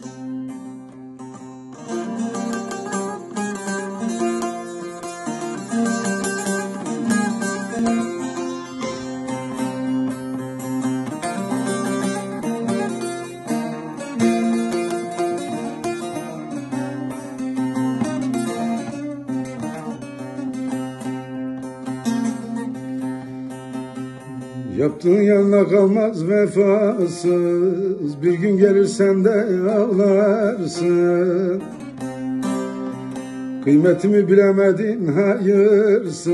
Música Yaptığın yanına kalmaz vefasız. Bir gün gelirsen de ağlarsın. Kıymetimi bilemedin hayırsız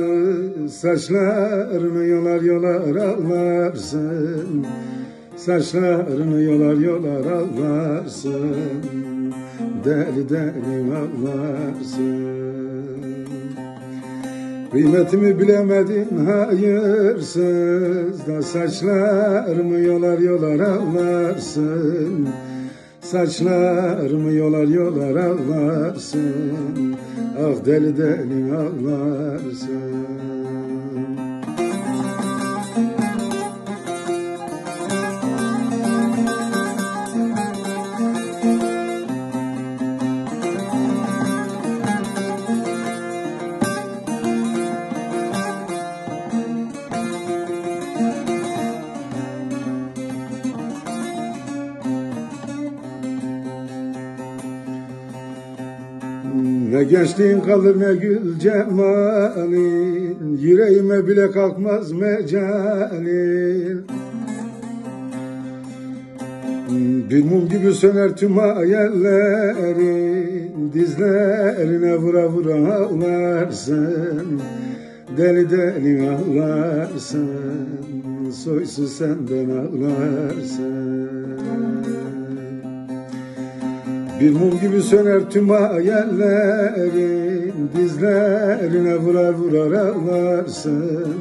Saçlarını yolar yolar ağlarsın. Saçlarını yolar yolar ağlarsın. Deli deli ağlarsın Kıymetimi bilemedin hayırsız da saçlarımı yolar yolar ağlarsın. Saçlarımı yolar yolar ağlarsın. Ah deli deli ağlarsın Ne gençliğin kalır ne gül cemalin Yüreğime bile kalkmaz mecalin. Bir mum gibi söner tüm hayallerin Dizlerine vura vura ağlarsın Deli deli ağlarsın Soysuz senden ağlarsın bir mum gibi söner tüm hayallerin. Dizlerine vurar vurar ağlarsın.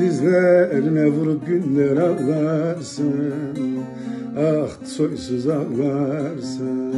Dizlerine vurup günler ağlarsın. Ah soysuz ağlarsın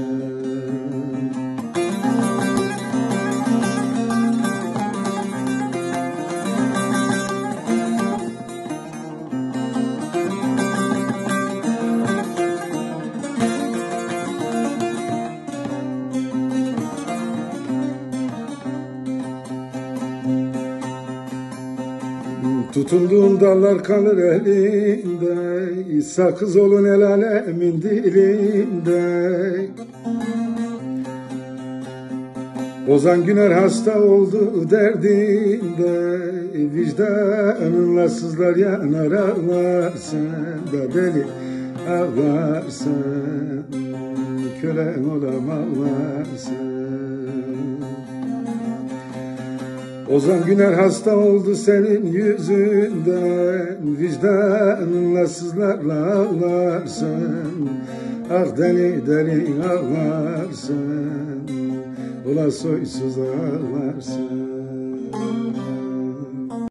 Tutunduğun dallar kalır elinde Sakız olun el alemin dilinde. Ozan Güner hasta oldu derdinde Vicdanınla sızlar yanar ağlarsın da deli ağlarsın Kölen olam ağlarsın Ozan Güner hasta oldu senin yüzünden. Vicdanınla sızlarla ağlarsın Ah deli deli ağlarsın. Ula soysuz ağlarsın